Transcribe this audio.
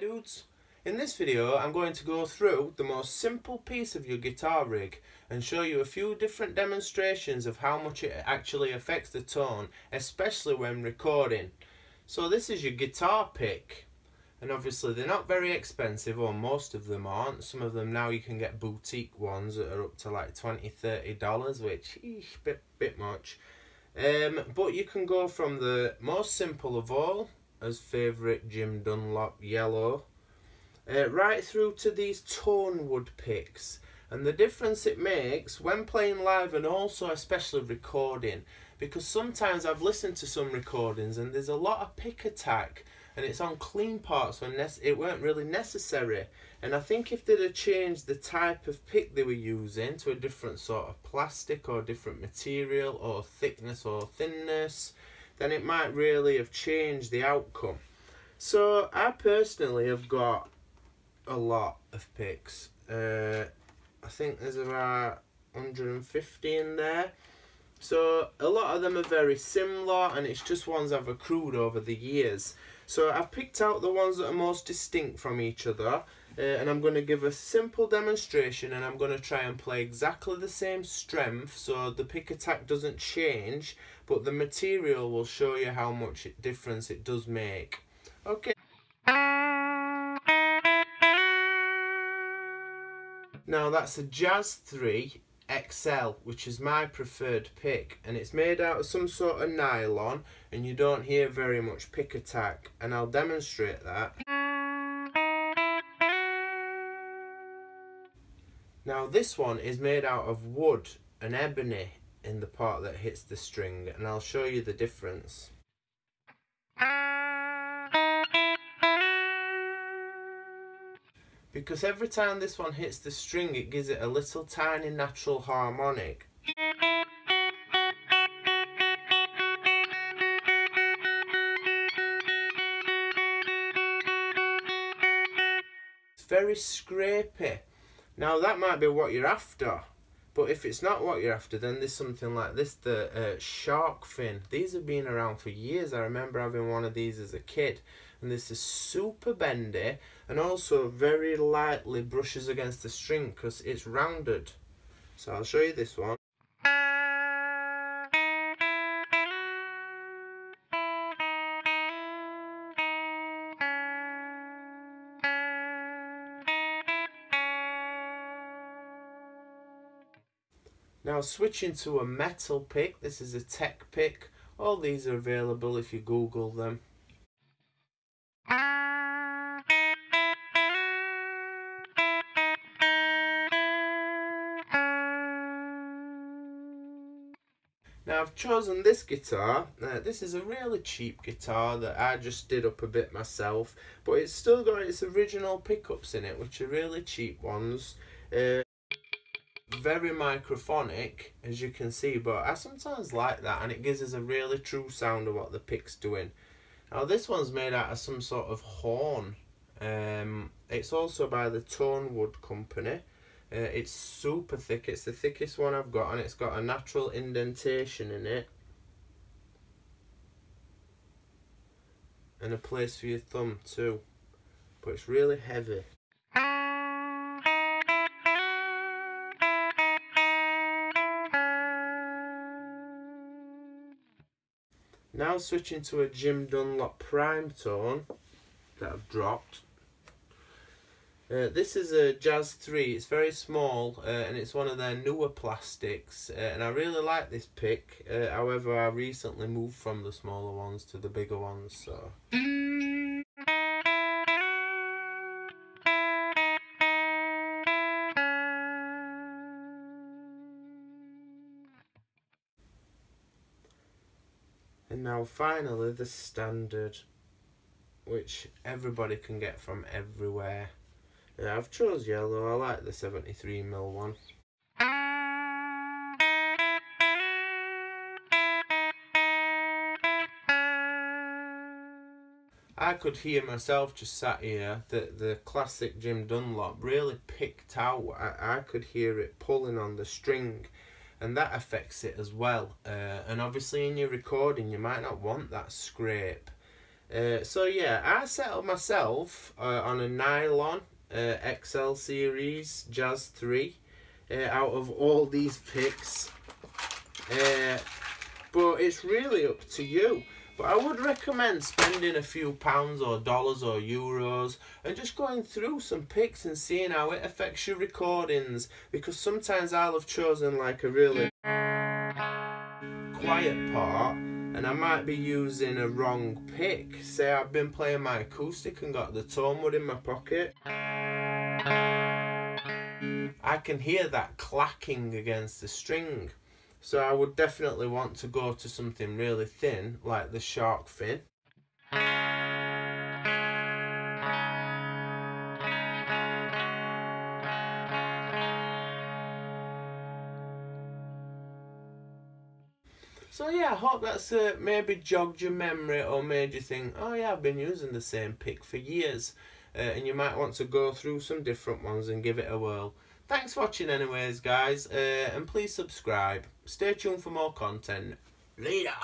Dudes! In this video I'm going to go through the most simple piece of your guitar rig and show you a few different demonstrations of how much it actually affects the tone, especially when recording. So this is your guitar pick and obviously they're not very expensive or most of them aren't. Some of them now you can get boutique ones that are up to like 20 30 dollars which eesh, bit bit much. Um, but you can go from the most simple of all as favourite Jim Dunlop yellow. Uh, right through to these tone wood picks. And the difference it makes when playing live and also especially recording because sometimes I've listened to some recordings and there's a lot of pick attack and it's on clean parts when it weren't really necessary. And I think if they'd have changed the type of pick they were using to a different sort of plastic or different material or thickness or thinness then it might really have changed the outcome so I personally have got a lot of picks. Uh, I think there's about 150 in there. So a lot of them are very similar and it's just ones I've accrued over the years. So I've picked out the ones that are most distinct from each other uh, and I'm going to give a simple demonstration and I'm going to try and play exactly the same strength so the pick attack doesn't change but the material will show you how much difference it does make. Okay. Now that's a Jazz 3 XL, which is my preferred pick. And it's made out of some sort of nylon and you don't hear very much pick attack. And I'll demonstrate that. Now this one is made out of wood and ebony in the part that hits the string and I'll show you the difference. because every time this one hits the string it gives it a little tiny natural harmonic. It's very scrapey. Now that might be what you're after. But if it's not what you're after, then there's something like this, the uh, shark fin. These have been around for years. I remember having one of these as a kid. And this is super bendy and also very lightly brushes against the string because it's rounded. So I'll show you this one. Now switching to a metal pick, this is a tech pick. All these are available if you Google them. Now I've chosen this guitar. Uh, this is a really cheap guitar that I just did up a bit myself, but it's still got its original pickups in it, which are really cheap ones. Uh, very microphonic as you can see but I sometimes like that and it gives us a really true sound of what the pick's doing. Now this one's made out of some sort of horn. Um, it's also by the Tonewood company. Uh, it's super thick. It's the thickest one I've got and it's got a natural indentation in it. And a place for your thumb too. But it's really heavy Now switching to a Jim Dunlop Prime Tone that I've dropped. Uh, this is a Jazz 3, it's very small uh, and it's one of their newer plastics uh, and I really like this pick, uh, however I recently moved from the smaller ones to the bigger ones so... now finally the standard, which everybody can get from everywhere. Yeah, I've chose yellow, I like the 73mm one. I could hear myself just sat here that the classic Jim Dunlop really picked out. I, I could hear it pulling on the string and that affects it as well uh, and obviously in your recording you might not want that scrape Uh, so yeah, I settled myself uh, on a nylon uh, XL series Jazz 3 uh, out of all these picks. Uh, but it's really up to you. But I would recommend spending a few pounds or dollars or euros and just going through some picks and seeing how it affects your recordings. Because sometimes I'll have chosen like a really quiet part and I might be using a wrong pick. Say I've been playing my acoustic and got the tone wood in my pocket. I can hear that clacking against the string. So I would definitely want to go to something really thin, like the shark fin. So yeah, I hope that's uh, maybe jogged your memory or made you think, oh yeah, I've been using the same pick for years. Uh, and you might want to go through some different ones and give it a whirl. Thanks for watching anyways, guys. Uh, and please subscribe. Stay tuned for more content. Later.